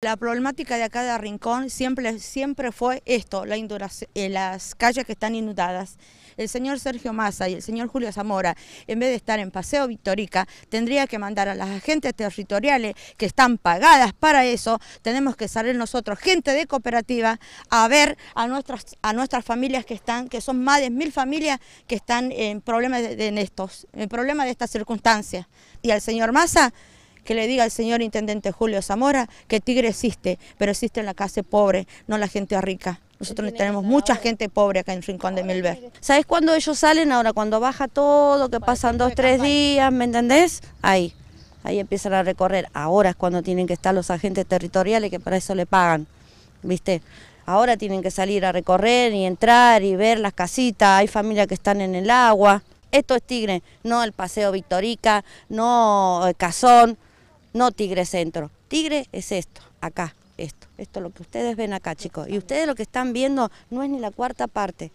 La problemática de acá de Rincón siempre, siempre fue esto, eh, las calles que están inundadas. El señor Sergio Massa y el señor Julio Zamora, en vez de estar en Paseo Victorica, tendría que mandar a las agentes territoriales que están pagadas para eso, tenemos que salir nosotros, gente de cooperativa, a ver a nuestras, a nuestras familias que están, que son más de mil familias que están en problemas de, de estos, en problemas de estas circunstancias. Y al señor Massa que le diga al señor intendente Julio Zamora que Tigre existe, pero existe en la clase pobre, no la gente rica. Nosotros tenemos mucha gente pobre acá en Rincón de Milver. ¿Sabes cuándo ellos salen? Ahora, cuando baja todo, que pasan dos, tres días, ¿me entendés? Ahí, ahí empiezan a recorrer. Ahora es cuando tienen que estar los agentes territoriales que para eso le pagan, ¿viste? Ahora tienen que salir a recorrer y entrar y ver las casitas, hay familias que están en el agua. Esto es Tigre, no el Paseo Victorica, no el Cazón, no Tigre Centro. Tigre es esto, acá, esto. Esto es lo que ustedes ven acá, chicos. Y ustedes lo que están viendo no es ni la cuarta parte,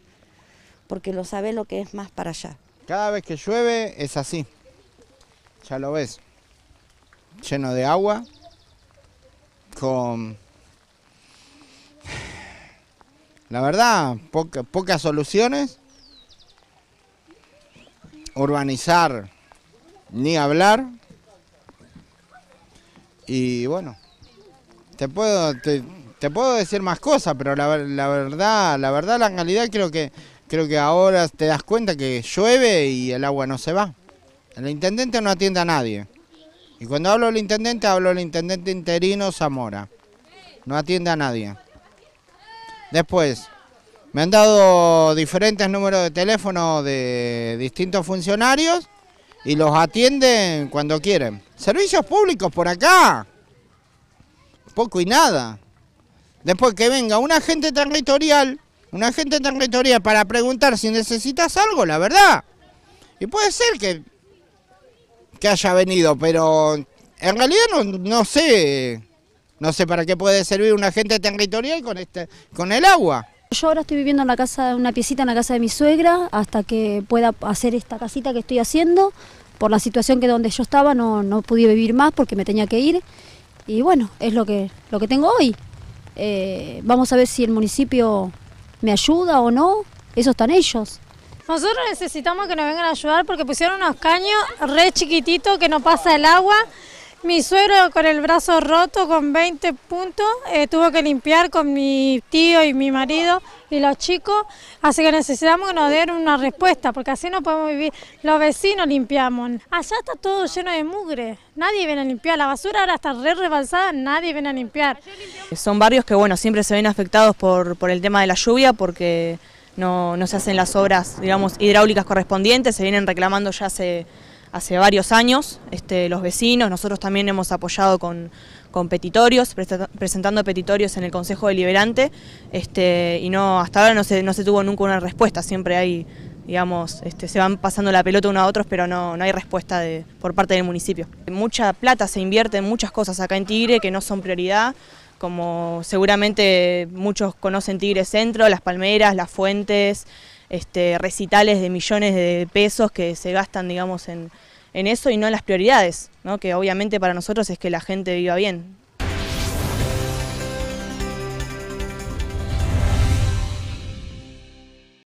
porque lo sabe lo que es más para allá. Cada vez que llueve es así. Ya lo ves. Lleno de agua, con... La verdad, pocas soluciones. Urbanizar, ni hablar. Y bueno, te puedo, te, puedo decir más cosas, pero la, verdad, la verdad, la realidad creo que creo que ahora te das cuenta que llueve y el agua no se va. El intendente no atiende a nadie. Y cuando hablo del intendente, hablo del intendente interino Zamora. No atiende a nadie. Después, me han dado diferentes números de teléfono de distintos funcionarios y los atienden cuando quieren. Servicios públicos por acá. Poco y nada. Después que venga un agente territorial, un agente territorial para preguntar si necesitas algo, la verdad. Y puede ser que, que haya venido, pero en realidad no, no sé. No sé para qué puede servir un agente territorial con este con el agua. Yo ahora estoy viviendo en la casa, una piecita en la casa de mi suegra hasta que pueda hacer esta casita que estoy haciendo. Por la situación que donde yo estaba no, no pude vivir más porque me tenía que ir. Y bueno, es lo que, lo que tengo hoy. Eh, vamos a ver si el municipio me ayuda o no. Eso están ellos. Nosotros necesitamos que nos vengan a ayudar porque pusieron unos caños re chiquititos que no pasa el agua mi suegro con el brazo roto, con 20 puntos, eh, tuvo que limpiar con mi tío y mi marido y los chicos, así que necesitamos que nos den una respuesta, porque así no podemos vivir. Los vecinos limpiamos. Allá está todo lleno de mugre, nadie viene a limpiar. La basura ahora está re rebalsada, nadie viene a limpiar. Son barrios que bueno, siempre se ven afectados por, por el tema de la lluvia, porque no, no se hacen las obras, digamos, hidráulicas correspondientes, se vienen reclamando ya hace hace varios años, este, los vecinos, nosotros también hemos apoyado con, petitorios, presentando petitorios en el Consejo Deliberante, este, y no, hasta ahora no se, no se tuvo nunca una respuesta, siempre hay, digamos, este, se van pasando la pelota unos a otros, pero no, no hay respuesta por parte del municipio. Mucha plata se invierte en muchas cosas acá en Tigre que no son prioridad, como seguramente muchos conocen Tigre Centro, las palmeras, las fuentes, este, recitales de millones de pesos que se gastan, digamos, en, en eso y no en las prioridades, ¿no? que obviamente para nosotros es que la gente viva bien.